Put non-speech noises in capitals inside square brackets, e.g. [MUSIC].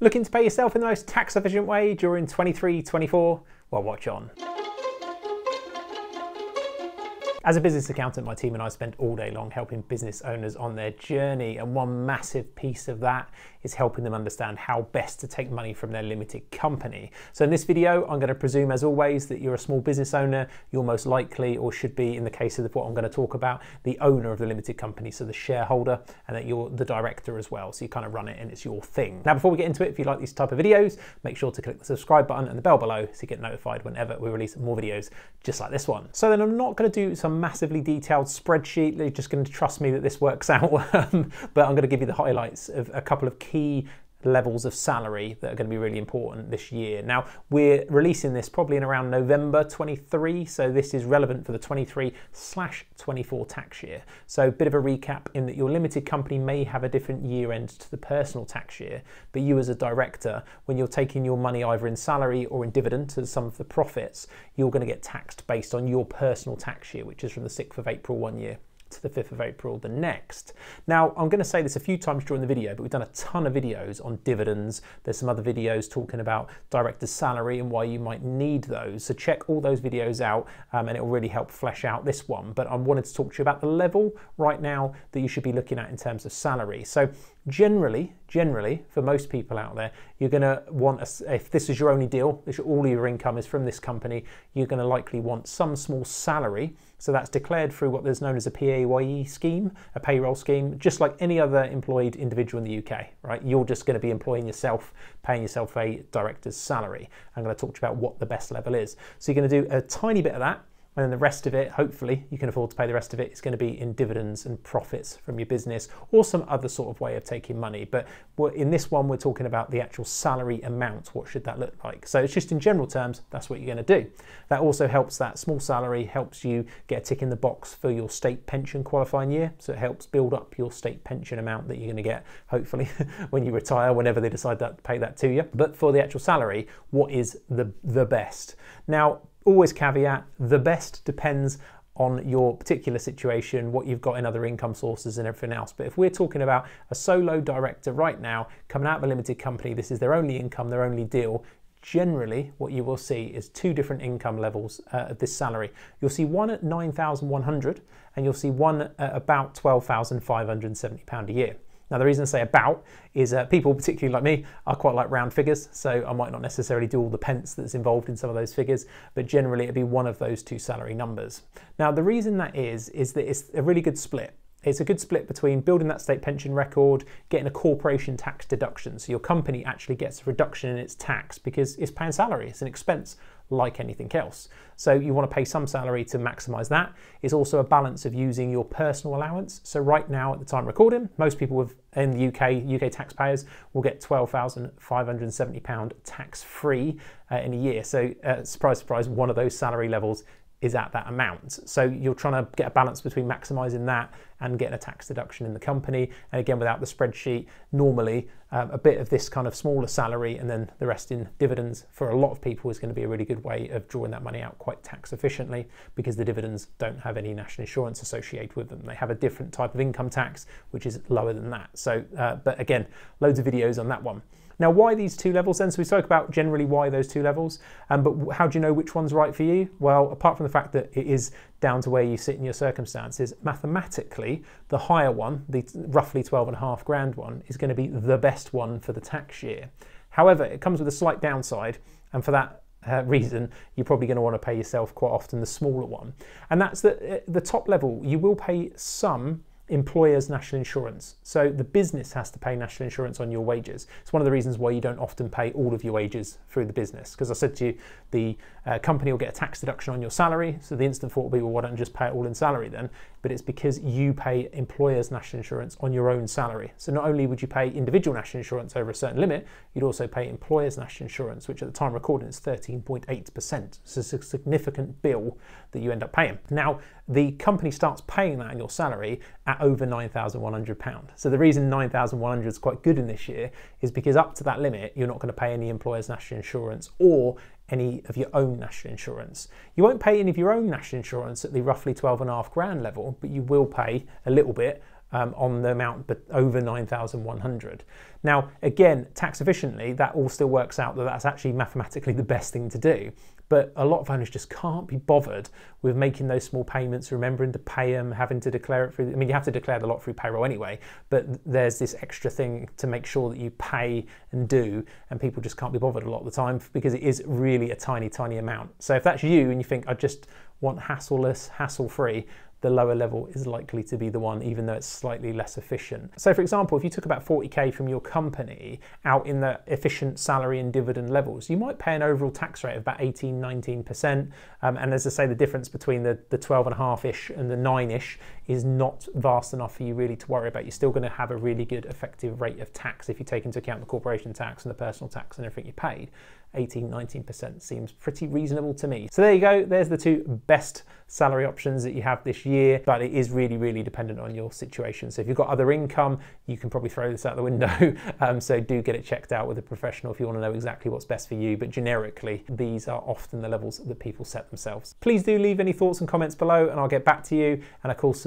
Looking to pay yourself in the most tax efficient way during 23 24? Well, watch on. As a business accountant, my team and I spend all day long helping business owners on their journey, and one massive piece of that is helping them understand how best to take money from their limited company. So in this video, I'm going to presume, as always, that you're a small business owner. You're most likely, or should be, in the case of what I'm going to talk about, the owner of the limited company, so the shareholder, and that you're the director as well. So you kind of run it and it's your thing. Now, before we get into it, if you like these type of videos, make sure to click the subscribe button and the bell below so you get notified whenever we release more videos just like this one. So then I'm not going to do some massively detailed spreadsheet. They're just going to trust me that this works [LAUGHS] out. Um, but I'm going to give you the highlights of a couple of key levels of salary that are going to be really important this year. Now, we're releasing this probably in around November 23, so this is relevant for the 23 slash 24 tax year. So, a bit of a recap in that your limited company may have a different year end to the personal tax year, but you as a director, when you're taking your money either in salary or in dividend as some of the profits, you're going to get taxed based on your personal tax year, which is from the 6th of April one year the 5th of April the next. Now, I'm going to say this a few times during the video, but we've done a ton of videos on dividends. There's some other videos talking about director's salary and why you might need those. So check all those videos out um, and it will really help flesh out this one. But I wanted to talk to you about the level right now that you should be looking at in terms of salary. So generally, generally, for most people out there, you're going to want, a, if this is your only deal, if all your income is from this company, you're going to likely want some small salary. So that's declared through what is known as a PAYE scheme, a payroll scheme, just like any other employed individual in the UK, right? You're just going to be employing yourself, paying yourself a director's salary. I'm going to talk to you about what the best level is. So you're going to do a tiny bit of that and then the rest of it, hopefully, you can afford to pay the rest of it. it, is going to be in dividends and profits from your business or some other sort of way of taking money. But in this one, we're talking about the actual salary amount. What should that look like? So it's just in general terms, that's what you're going to do. That also helps that small salary helps you get a tick in the box for your state pension qualifying year. So it helps build up your state pension amount that you're going to get, hopefully, [LAUGHS] when you retire, whenever they decide to pay that to you. But for the actual salary, what is the, the best? Now, always caveat the best depends on your particular situation, what you've got in other income sources and everything else. But if we're talking about a solo director right now coming out of a limited company, this is their only income, their only deal. Generally, what you will see is two different income levels uh, of this salary. You'll see one at 9,100 and you'll see one at about 12,570 pound a year. Now, the reason I say about is uh, people, particularly like me, are quite like round figures, so I might not necessarily do all the pence that's involved in some of those figures, but generally it'd be one of those two salary numbers. Now, the reason that is, is that it's a really good split. It's a good split between building that state pension record, getting a corporation tax deduction. So your company actually gets a reduction in its tax because it's paying salary, it's an expense like anything else. So you want to pay some salary to maximize that. It's also a balance of using your personal allowance. So right now at the time recording, most people with, in the UK, UK taxpayers will get £12,570 tax free uh, in a year. So uh, surprise, surprise, one of those salary levels is at that amount. So you're trying to get a balance between maximizing that and getting a tax deduction in the company. And again, without the spreadsheet, normally um, a bit of this kind of smaller salary and then the rest in dividends for a lot of people is going to be a really good way of drawing that money out quite tax efficiently because the dividends don't have any national insurance associated with them. They have a different type of income tax, which is lower than that. So, uh, but again, loads of videos on that one. Now, why these two levels then? So we spoke about generally why those two levels, um, but how do you know which one's right for you? Well, apart from the fact that it is down to where you sit in your circumstances, mathematically, the higher one, the roughly 12 and a half grand one, is going to be the best one for the tax year. However, it comes with a slight downside, and for that uh, reason, you're probably going to want to pay yourself quite often the smaller one. And that's that uh, the top level, you will pay some employer's national insurance. So the business has to pay national insurance on your wages. It's one of the reasons why you don't often pay all of your wages through the business. Because I said to you, the uh, company will get a tax deduction on your salary. So the instant thought will be, well, why don't you just pay it all in salary then? But it's because you pay employer's national insurance on your own salary. So not only would you pay individual national insurance over a certain limit, you'd also pay employer's national insurance, which at the time recording is 13.8%. So it's a significant bill that you end up paying. Now, the company starts paying that your salary at over £9,100. So the reason £9,100 is quite good in this year is because up to that limit, you're not going to pay any employer's national insurance or any of your own national insurance. You won't pay any of your own national insurance at the roughly 12 and a half grand level, but you will pay a little bit um, on the amount over 9,100. Now, again, tax efficiently, that all still works out that that's actually mathematically the best thing to do. But a lot of owners just can't be bothered with making those small payments, remembering to pay them, having to declare it through. I mean, you have to declare the lot through payroll anyway, but there's this extra thing to make sure that you pay and do, and people just can't be bothered a lot of the time because it is really a tiny, tiny amount. So if that's you and you think, I just want hassleless, hassle free, the lower level is likely to be the one, even though it's slightly less efficient. So, for example, if you took about 40k from your company out in the efficient salary and dividend levels, you might pay an overall tax rate of about 18, 19%. Um, and as I say, the difference between the, the 12 and a half ish and the 9 ish is not vast enough for you really to worry about. You're still going to have a really good effective rate of tax if you take into account the corporation tax and the personal tax and everything you paid. 18, 19% seems pretty reasonable to me. So there you go. There's the two best salary options that you have this year, but it is really, really dependent on your situation. So if you've got other income, you can probably throw this out the window. [LAUGHS] um, so do get it checked out with a professional if you want to know exactly what's best for you. But generically, these are often the levels that people set themselves. Please do leave any thoughts and comments below and I'll get back to you. And of course,